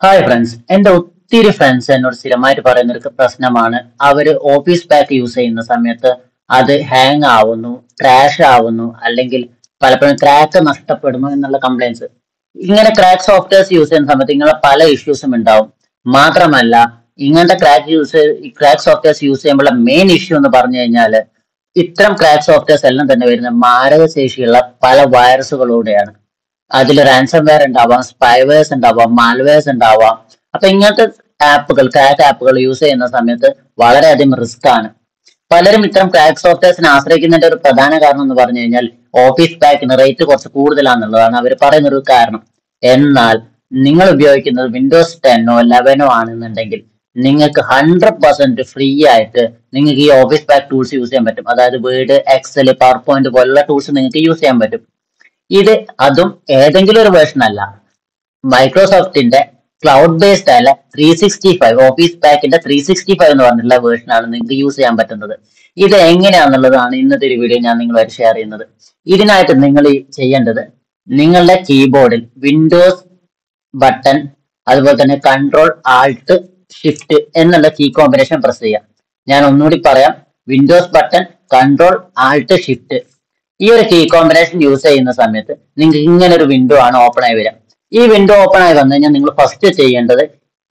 Hi friends എന്റെ ഒത്തിരി friends എന്നോട് സ്ഥിരമായിട്ട് പറയുന്ന ഒരു പ്രശ്നമാണ്. അവർ ഓഫീസ് പാക്ക് യൂസ് ചെയ്യുന്ന സമയത്ത് അത് ഹാങ് ആവുന്നു ക്രാഷ് ആവുന്നു അല്ലെങ്കിൽ പലപ്പോഴും ക്രാക്ക് നഷ്ടപ്പെടുന്നു എന്നുള്ള കംപ്ലൈൻസ് ഇങ്ങനെ ക്രാക്ക് സോഫ്റ്റ്വെയർസ് യൂസ് ചെയ്യുന്ന സമയത്ത് ഇങ്ങനെ പല ഇഷ്യൂസും ഉണ്ടാവും. മാത്രമല്ല ഇങ്ങനത്തെ crack use crack softwares use ചെയ്യുമ്പോൾ മെയിൻ ഇഷ്യൂ എന്ന് പറഞ്ഞു കഴിഞ്ഞാൽ ഇത്തരം ക്രാക്ക് സോഫ്റ്റ്വെയർസ് എല്ലാം തന്നെ വരുന്ന മാരകശേഷിയുള്ള പല വൈറസുകളൂടെയാണ് അതിൽ റാൻസം വെയർ ഉണ്ടാവാം സ്പൈവേഴ്സ് ഉണ്ടാവാം മാൽവേഴ്സ് ഉണ്ടാവാം അപ്പൊ ഇങ്ങനത്തെ ആപ്പുകൾ ക്രാക്ക് ആപ്പുകൾ യൂസ് ചെയ്യുന്ന സമയത്ത് വളരെയധികം റിസ്ക് ആണ്. പലരും ഇത്തരം ക്രാക്ക് സോഫ്റ്റ്വെയർസിനെ ആശ്രയിക്കുന്നതിന്റെ ഒരു പ്രധാന കാരണം എന്ന് പറഞ്ഞു കഴിഞ്ഞാൽ ഓഫീസ് പാക്കിന് റേറ്റ് കുറച്ച് കൂടുതലാണെന്നുള്ളതാണ് അവർ പറയുന്ന ഒരു കാരണം. എന്നാൽ നിങ്ങൾ ഉപയോഗിക്കുന്നത് വിൻഡോസ് ടെന്നോ ലെവനോ ആണെന്നുണ്ടെങ്കിൽ നിങ്ങൾക്ക് ഹൺഡ്രഡ് പെർസെന്റ് ഫ്രീ ആയിട്ട് നിങ്ങൾക്ക് ഈ ഓഫീസ് പാക്ക് ടൂൾസ് യൂസ് ചെയ്യാൻ പറ്റും. അതായത് വേർഡ് എക്സൽ പവർ പോയിന്റ് പോലുള്ള ടൂൾസ് നിങ്ങൾക്ക് യൂസ് ചെയ്യാൻ പറ്റും. ഇത് അതും ഏതെങ്കിലും ഒരു വേർഷൻ അല്ല. മൈക്രോസോഫ്റ്റിന്റെ ക്ലൗഡ് ബേസ്ഡ് ആയ ത്രീ സിക്സ്റ്റി ഫൈവ് ഓഫീസ് പാക്കിന്റെ ത്രീ സിക്സ്റ്റി ഫൈവ് എന്ന് പറഞ്ഞിട്ടുള്ള വേർഷൻ ആണ് നിങ്ങൾക്ക് യൂസ് ചെയ്യാൻ പറ്റുന്നത്. ഇത് എങ്ങനെയാണെന്നുള്ളതാണ് ഇന്നത്തെ ഒരു വീഡിയോ ഞാൻ നിങ്ങളുമായിട്ട് ഷെയർ ചെയ്യുന്നത്. ഇതിനായിട്ട് നിങ്ങൾ ചെയ്യേണ്ടത് നിങ്ങളുടെ കീബോർഡിൽ വിൻഡോസ് ബട്ടൺ അതുപോലെ തന്നെ കൺട്രോൾ ആൾട്ട് ഷിഫ്റ്റ് എന്നുള്ള കീ കോമ്പിനേഷൻ പ്രസ് ചെയ്യാം ഞാൻ ഒന്നുകൂടി പറയാം Windows button control alt shift ഈ ഒരു കീ കോമ്പിനേഷൻ യൂസ് ചെയ്യുന്ന സമയത്ത് നിങ്ങൾക്ക് ഇങ്ങനെ ഒരു വിൻഡോ ആണ് ഓപ്പൺ ആയി വരിക. ഈ വിൻഡോ ഓപ്പൺ ആയി വന്നു കഴിഞ്ഞാൽ നിങ്ങൾ ഫസ്റ്റ് ചെയ്യേണ്ടത്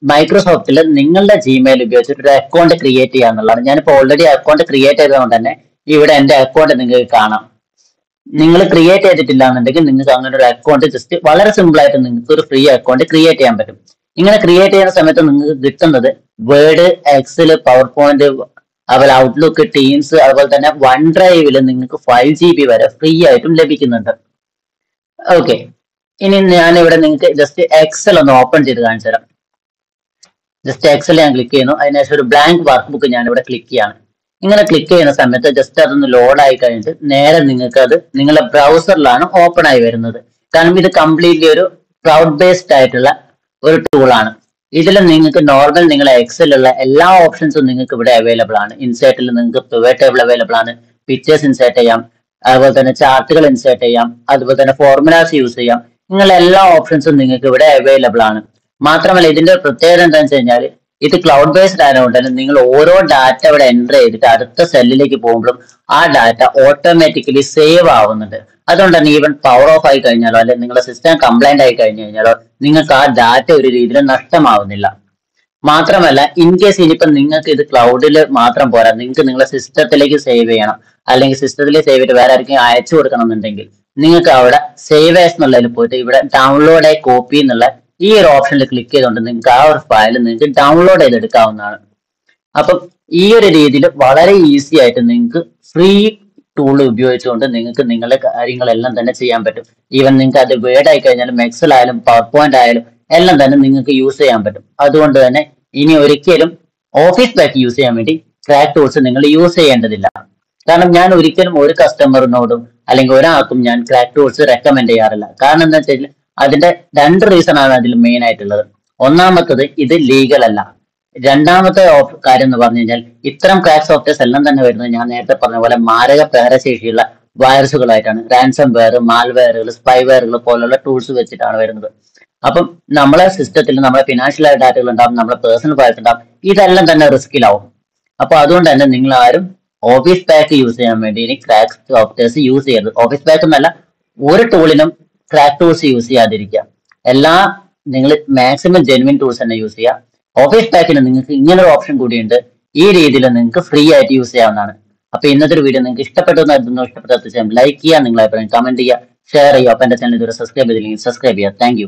മൈക്രോസോഫ്റ്റിൽ നിങ്ങളുടെ ജിമെയിൽ ഉപയോഗിച്ചിട്ട് ഒരു അക്കൗണ്ട് ക്രിയേറ്റ് ചെയ്യുക എന്നുള്ളതാണ്. ഞാനിപ്പോൾ ഓൾറെഡി അക്കൗണ്ട് ക്രിയേറ്റ് ചെയ്തതുകൊണ്ട് തന്നെ ഇവിടെ എന്റെ അക്കൗണ്ട് നിങ്ങൾക്ക് കാണാം. നിങ്ങൾ ക്രിയേറ്റ് ചെയ്തിട്ടില്ല എന്നുണ്ടെങ്കിൽ നിങ്ങൾക്ക് അങ്ങനെ ഒരു അക്കൗണ്ട് ജസ്റ്റ് വളരെ സിമ്പിൾ ആയിട്ട് നിങ്ങൾക്ക് ഒരു ഫ്രീ അക്കൗണ്ട് ക്രിയേറ്റ് ചെയ്യാൻ പറ്റും. ഇങ്ങനെ ക്രിയേറ്റ് ചെയ്യുന്ന സമയത്ത് നിങ്ങൾക്ക് കിട്ടുന്നത് വേർഡ് എക്സൽ പവർ പോയിന്റ് അതുപോലെ ഔട്ട്ലുക്ക് ടീംസ് അതുപോലെ തന്നെ വൺ ഡ്രൈവിൽ നിങ്ങൾക്ക് ഫൈവ് ജി ബി വരെ ഫ്രീ ആയിട്ടും ലഭിക്കുന്നുണ്ട്. ഓക്കെ ഇനി ഞാൻ ഇവിടെ നിങ്ങൾക്ക് ജസ്റ്റ് എക്സൽ ഒന്ന് ഓപ്പൺ ചെയ്ത് കാണിച്ചു തരാം. ജസ്റ്റ് എക്സൽ ഞാൻ ക്ലിക്ക് ചെയ്യുന്നു. അതിനുശേഷം ഒരു ബ്ലാങ്ക് വർക്ക് ബുക്ക് ഞാൻ ഇവിടെ ക്ലിക്ക് ചെയ്യാണ്. ഇങ്ങനെ ക്ലിക്ക് ചെയ്യുന്ന സമയത്ത് ജസ്റ്റ് അതൊന്ന് ലോഡ് ആയി കഴിഞ്ഞിട്ട് നേരെ നിങ്ങൾക്ക് അത് നിങ്ങളുടെ ബ്രൗസറിലാണ് ഓപ്പൺ ആയി വരുന്നത്. കാരണം ഇത് കംപ്ലീറ്റ്ലി ഒരു ക്ലൗഡ് ബേസ്ഡ് ആയിട്ടുള്ള ഒരു ടൂളാണ് ഇതിൽ നിങ്ങൾക്ക് നോർമൽ നിങ്ങളെ എക്സലുള്ള എല്ലാ ഓപ്ഷൻസും നിങ്ങൾക്ക് ഇവിടെ അവൈലബിൾ ആണ്. ഇൻസേർട്ടിൽ നിങ്ങൾക്ക് പിവറ്റ് ടേബിൾ അവൈലബിൾ ആണ്. പിക്ചേഴ്സ് ഇൻസേർട്ട് ചെയ്യാം. അതുപോലെ തന്നെ ചാർട്ടുകൾ ഇൻസേർട്ട് ചെയ്യാം. അതുപോലെ തന്നെ ഫോർമുലാസ് യൂസ് ചെയ്യാം. നിങ്ങൾ എല്ലാ ഓപ്ഷൻസും നിങ്ങൾക്ക് ഇവിടെ അവൈലബിൾ ആണ്. മാത്രമല്ല ഇതിന്റെ പ്രത്യേകത എന്താണെന്ന് വെച്ച് കഴിഞ്ഞാൽ ഇത് ക്ലൗഡ് ബേസ്ഡ് ആയതുകൊണ്ട് തന്നെ നിങ്ങൾ ഓരോ ഡാറ്റ ഇവിടെ എന്റർ ചെയ്തിട്ട് അടുത്ത സെല്ലിലേക്ക് പോകുമ്പോഴും ആ ഡാറ്റ ഓട്ടോമാറ്റിക്കലി സേവ് ആവുന്നുണ്ട്. അതുകൊണ്ട് തന്നെ ഈവൻ പവർ ഓഫ് ആയി കഴിഞ്ഞാലോ അല്ലെങ്കിൽ നിങ്ങളുടെ സിസ്റ്റം കംപ്ലൈന്റ് ആയി കഴിഞ്ഞു കഴിഞ്ഞാലോ നിങ്ങൾക്ക് ആ ഡാറ്റ ഒരു രീതിയിലും നഷ്ടമാവുന്നില്ല. മാത്രമല്ല ഇൻ കേസ് ഇനിയിപ്പം നിങ്ങൾക്ക് ഇത് ക്ലൗഡിൽ മാത്രം പോരാ നിങ്ങൾക്ക് നിങ്ങളുടെ സിസ്റ്റത്തിലേക്ക് സേവ് ചെയ്യണം. അല്ലെങ്കിൽ സിസ്റ്റത്തിലേക്ക് സേവ് ചെയ്തിട്ട് വേറെ ആർക്കും അയച്ചു കൊടുക്കണം എന്നുണ്ടെങ്കിൽ നിങ്ങൾക്ക് അവിടെ സേവ് ആസ് എന്നുള്ളതിൽ പോയിട്ട് ഇവിടെ ഡൗൺലോഡ് ആയി കോപ്പി എന്നുള്ള ഈ ഒരു ഓപ്ഷനിൽ ക്ലിക്ക് ചെയ്തുകൊണ്ട് നിങ്ങൾക്ക് ആ ഒരു ഫയൽ നിങ്ങൾക്ക് ഡൗൺലോഡ് ചെയ്തെടുക്കാവുന്നതാണ്. അപ്പം ഈ ഒരു രീതിയിൽ വളരെ ഈസി ആയിട്ട് നിങ്ങൾക്ക് ഫ്രീ ടൂൾ ഉപയോഗിച്ചുകൊണ്ട് നിങ്ങൾക്ക് നിങ്ങളുടെ കാര്യങ്ങളെല്ലാം തന്നെ ചെയ്യാൻ പറ്റും. ഈവൻ നിങ്ങൾക്ക് അത് വേർഡ് ആയി കഴിഞ്ഞാലും എക്സൽ ആയാലും പവർ പോയിന്റ് ആയാലും എല്ലാം തന്നെ നിങ്ങൾക്ക് യൂസ് ചെയ്യാൻ പറ്റും. അതുകൊണ്ട് തന്നെ ഇനി ഒരിക്കലും ഓഫീസ് പാക്ക് യൂസ് ചെയ്യാൻ വേണ്ടി ക്രാക്ക് ടൂൾസ് നിങ്ങൾ യൂസ് ചെയ്യേണ്ടതില്ല. കാരണം ഞാൻ ഒരിക്കലും ഒരു കസ്റ്റമറിനോടും അല്ലെങ്കിൽ ഒരാൾക്കും ഞാൻ ക്രാക്ക് ടൂൾസ് റെക്കമെൻഡ് ചെയ്യാറില്ല. കാരണം എന്താ വെച്ചാൽ അതിന്റെ രണ്ട് റീസൺ ആണ് അതിൽ മെയിൻ ആയിട്ടുള്ളത്. ഒന്നാമത്തത് ഇത് ലീഗൽ അല്ല. രണ്ടാമത്തെ കാര്യം എന്ന് പറഞ്ഞു കഴിഞ്ഞാൽ ഇത്തരം ക്രാക്ക് സോഫ്റ്റ്വെയർസ് എല്ലാം തന്നെ വരുന്നത് ഞാൻ നേരത്തെ പറഞ്ഞ പോലെ മാരക പേരശേഷിയുള്ള വൈറസുകളായിട്ടാണ്. റാൻസം വെയർ മാൽവെയറുകൾ സ്പൈ വെയറുകൾ പോലുള്ള ടൂൾസ് വെച്ചിട്ടാണ് വരുന്നത്. അപ്പം നമ്മളെ സിസ്റ്റത്തിൽ നമ്മളെ ഫിനാൻഷ്യൽ ഡാറ്റകൾ ഉണ്ടാവും നമ്മളെ പേഴ്സണൽ ഫയൽസ് ഉണ്ടാവും ഇതെല്ലാം തന്നെ റിസ്കിലാവും അപ്പൊ അതുകൊണ്ട് തന്നെ നിങ്ങൾ ആരും ഓഫീസ് പാക്ക് യൂസ് ചെയ്യാൻ വേണ്ടി ഇനി ക്രാക്ക് സോഫ്റ്റ്വെയർസ് യൂസ് ചെയ്യരുത്. ഓഫീസ് പാക്ക് എന്നല്ല ഒരു ടൂളിനും ക്രാക്ക് ടൂൾസ് യൂസ് ചെയ്യാതിരിക്കുക. എല്ലാ നിങ്ങൾ മാക്സിമം ജെനുവിൻ ടൂൾസ് തന്നെ യൂസ് ചെയ്യുക. ഓഫീസ് പാക്കിന് നിങ്ങൾക്ക് ഇങ്ങനെ ഒരു ഓപ്ഷൻ കൂടിയുണ്ട്. ഈ രീതിയിൽ നിങ്ങൾക്ക് ഫ്രീ ആയിട്ട് യൂസ് ചെയ്യാവുന്നതാണ്. അപ്പൊ ഇന്നത്തെ ഒരു വീഡിയോ നിങ്ങൾക്ക് ഇഷ്ടപ്പെട്ടു ഇഷ്ടപ്പെട്ട തീർച്ചയായും ലൈക്ക് ചെയ്യുക നിങ്ങളെ കമന്റ് ചെയ്യുക ഷെയർ ചെയ്യുക. അപ്പൊ എന്റെ ചാനൽ ഇതുവരെ സബ്സ്ക്രൈബ് ചെയ്തില്ലെങ്കിൽ സബ്സ്ക്രൈബ് ചെയ്യുക. താങ്ക്